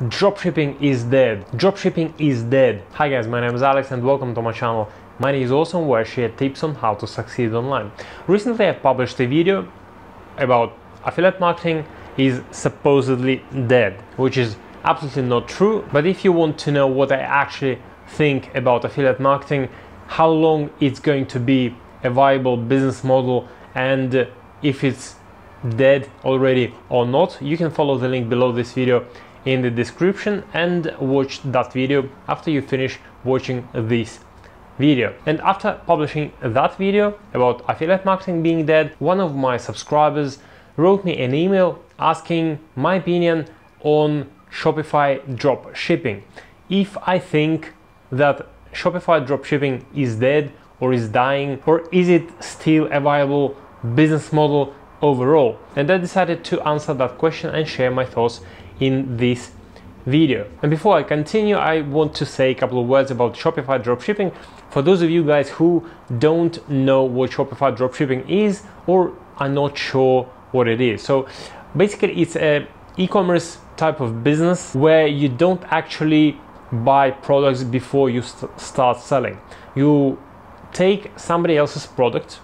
Dropshipping is dead. Dropshipping is dead. Hi guys, my name is Alex and welcome to my channel. Money is awesome where I share tips on how to succeed online. Recently I published a video about affiliate marketing is supposedly dead, which is absolutely not true. But if you want to know what I actually think about affiliate marketing, how long it's going to be a viable business model and if it's dead already or not, you can follow the link below this video in the description and watch that video after you finish watching this video. And after publishing that video about affiliate marketing being dead, one of my subscribers wrote me an email asking my opinion on Shopify drop shipping. If I think that Shopify drop shipping is dead or is dying or is it still a viable business model overall? And I decided to answer that question and share my thoughts in this video. And before I continue, I want to say a couple of words about Shopify dropshipping. For those of you guys who don't know what Shopify dropshipping is or are not sure what it is. So basically it's a e-commerce type of business where you don't actually buy products before you st- start selling. You take somebody else's product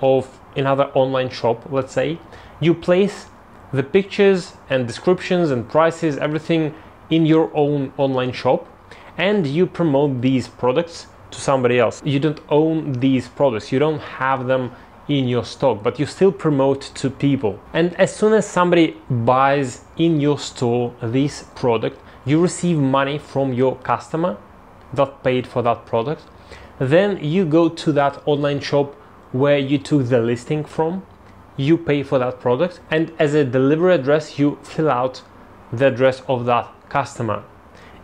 of another online shop, let's say, you place the pictures and descriptions and prices, everything in your own online shop, and you promote these products to somebody else. You don't own these products, you don't have them in your stock, but you still promote to people. And as soon as somebody buys in your store this product, you receive money from your customer that paid for that product. Then you go to that online shop where you took the listing from you pay for that product and as a delivery address you fill out the address of that customer.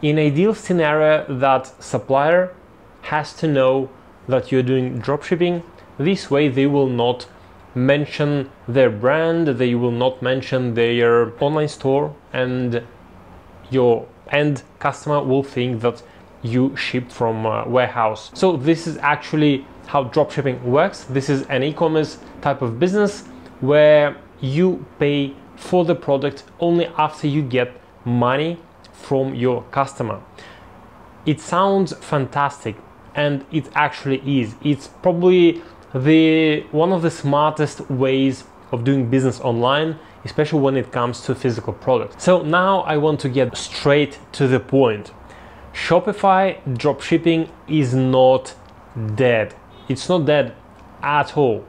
In ideal scenario that supplier has to know that you're doing dropshipping this way they will not mention their brand they will not mention their online store and your end customer will think that you shipped from warehouse. So this is actually how dropshipping works. This is an e-commerce type of business where you pay for the product only after you get money from your customer. It sounds fantastic and it actually is. It's probably the one of the smartest ways of doing business online, especially when it comes to physical products. So now I want to get straight to the point. Shopify dropshipping is not dead. It's not dead at all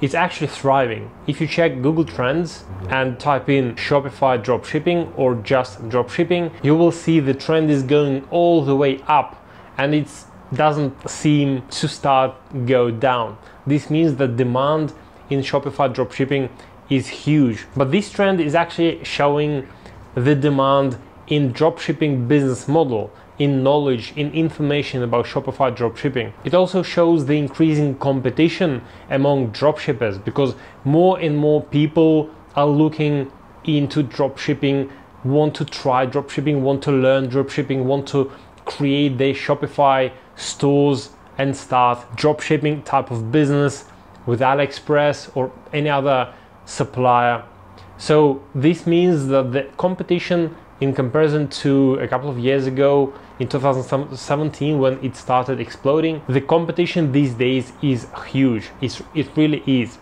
it's actually thriving. If you check Google Trends and type in Shopify dropshipping or just dropshipping, you will see the trend is going all the way up and it doesn't seem to start go down. This means that demand in Shopify dropshipping is huge. But this trend is actually showing the demand in dropshipping business model in knowledge, in information about Shopify dropshipping. It also shows the increasing competition among dropshippers because more and more people are looking into dropshipping, want to try dropshipping, want to learn dropshipping, want to create their Shopify stores and start dropshipping type of business with AliExpress or any other supplier. So this means that the competition in comparison to a couple of years ago in 2017 when it started exploding the competition these days is huge. It's, it really is.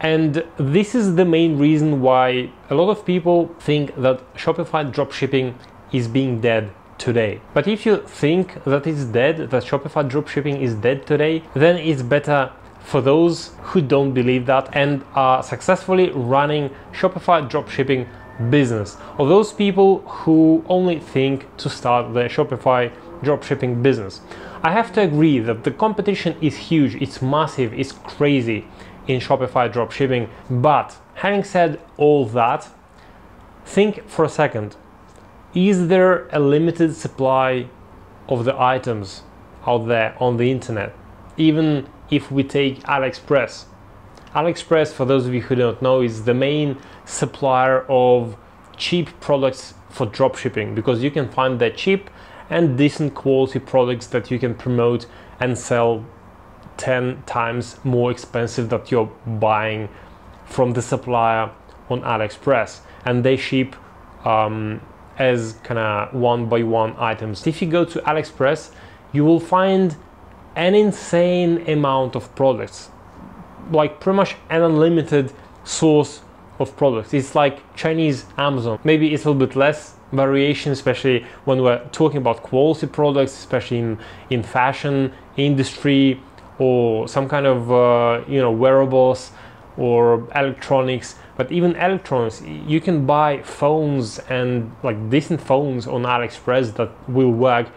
And this is the main reason why a lot of people think that shopify dropshipping is being dead today. But if you think that it's dead that shopify dropshipping is dead today then it's better for those who don't believe that and are successfully running shopify dropshipping business or those people who only think to start their Shopify dropshipping business. I have to agree that the competition is huge, it's massive, it's crazy in Shopify dropshipping. But having said all that, think for a second is there a limited supply of the items out there on the internet? Even if we take AliExpress, AliExpress, for those of you who don't know, is the main supplier of cheap products for dropshipping because you can find that cheap and decent quality products that you can promote and sell 10 times more expensive that you're buying from the supplier on AliExpress and they ship um, as kind of one by one items. If you go to AliExpress, you will find an insane amount of products, like pretty much an unlimited source of products. It's like Chinese Amazon. Maybe it's a little bit less variation, especially when we're talking about quality products, especially in, in fashion industry or some kind of uh, you know wearables or electronics but even electronics you can buy phones and like decent phones on aliexpress that will work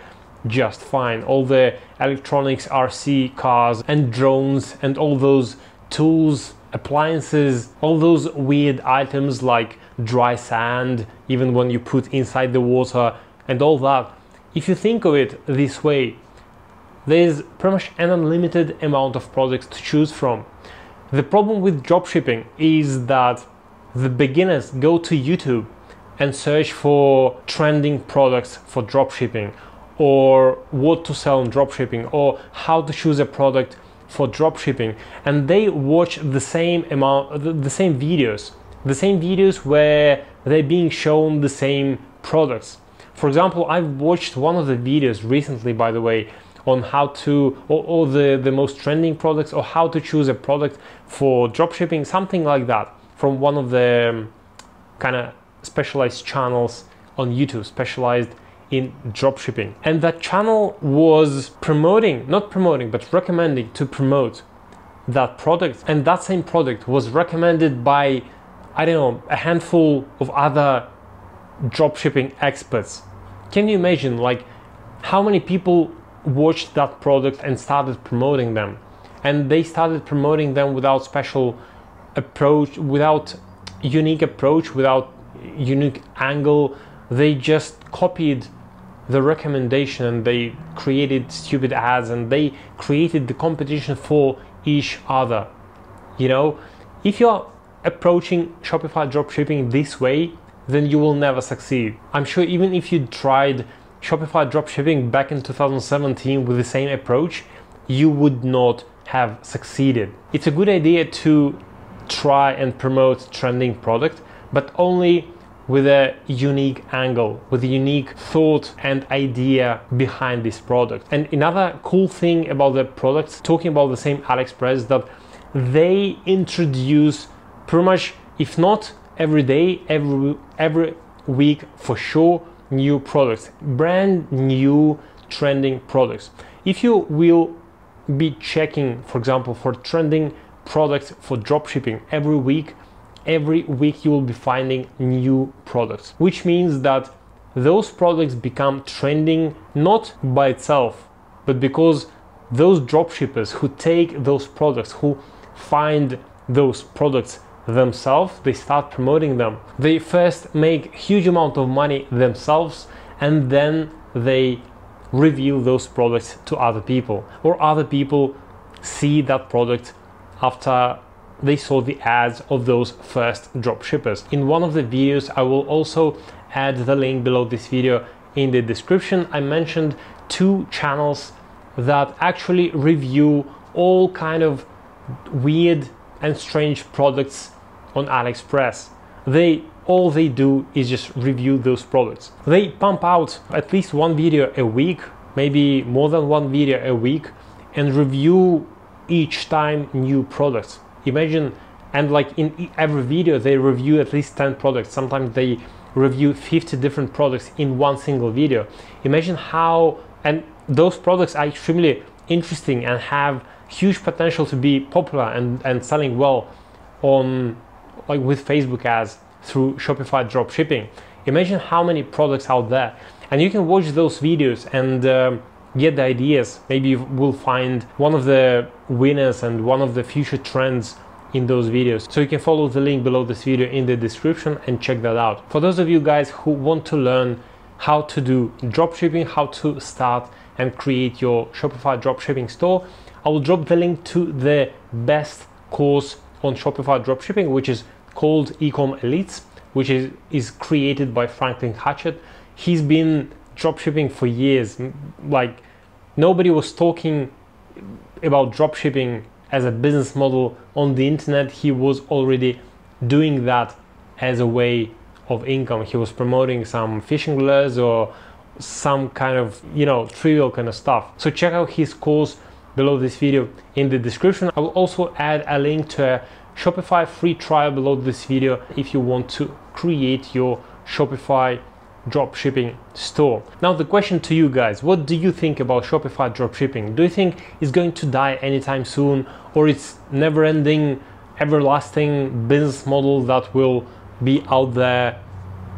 just fine. All the electronics rc cars and drones and all those tools appliances all those weird items like dry sand even when you put inside the water and all that. If you think of it this way there's pretty much an unlimited amount of products to choose from. The problem with dropshipping is that the beginners go to YouTube and search for trending products for dropshipping or what to sell on dropshipping or how to choose a product for dropshipping and they watch the same amount the, same videos the same videos where they're being shown the same products. For example i've watched one of the videos recently by the way on how to or, or the the most trending products or how to choose a product for dropshipping something like that from one of the um, kind of specialized channels on youtube specialized in dropshipping. And that channel was promoting not promoting but recommending to promote that product. And that same product was recommended by i don't know a handful of other dropshipping experts. Can you imagine like how many people watched that product and started promoting them? And they started promoting them without special approach without unique approach without unique angle. They just copied the recommendation and they created stupid ads and they created the competition for each other you know if you're approaching shopify dropshipping this way then you will never succeed i'm sure even if you tried Shopify dropshipping back in 2017 with the same approach, you would not have succeeded. It's a good idea to try and promote trending product, but only with a unique angle, with a unique thought and idea behind this product. And another cool thing about the products, talking about the same AliExpress, that they introduce pretty much, if not every day, every every week for sure, new products, brand new trending products. If you will be checking, for example, for trending products for dropshipping every week, every week you will be finding new products, which means that those products become trending not by itself, but because those dropshippers who take those products, who find those products themselves they start promoting them. They first make huge amount of money themselves and then they reveal those products to other people or other people see that product after they saw the ads of those first drop shippers in one of the videos i will also add the link below this video in the description i mentioned two channels that actually review all kind of weird and strange products on AliExpress. They all they do is just review those products. They pump out at least one video a week, maybe more than one video a week, and review each time new products. Imagine, and like in every video, they review at least 10 products. Sometimes they review 50 different products in one single video. Imagine how, and those products are extremely interesting and have huge potential to be popular and, and selling well on like with Facebook ads through Shopify dropshipping. Imagine how many products out there, and you can watch those videos and um, get the ideas. Maybe you will find one of the winners and one of the future trends in those videos. So you can follow the link below this video in the description and check that out. For those of you guys who want to learn how to do dropshipping, how to start and create your Shopify dropshipping store, I will drop the link to the best course on Shopify dropshipping, which is called Ecom Elites, which is, is created by Franklin Hatchett. He's been dropshipping for years. Like nobody was talking about dropshipping as a business model on the internet. He was already doing that as a way of income. He was promoting some fishing lures or some kind of, you know, trivial kind of stuff. So check out his course below this video in the description. I will also add a link to a Shopify free trial below this video if you want to create your Shopify dropshipping store. Now the question to you guys, what do you think about Shopify dropshipping? Do you think it's going to die anytime soon or it's never ending, everlasting business model that will be out there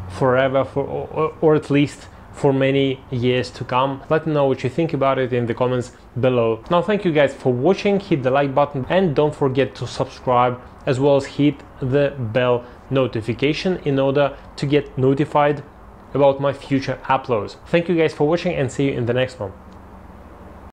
forever for, or, or at least for many years to come. Let me know what you think about it in the comments below. Now thank you guys for watching, hit the like button and don't forget to subscribe as well as hit the bell notification in order to get notified about my future uploads. Thank you guys for watching and see you in the next one.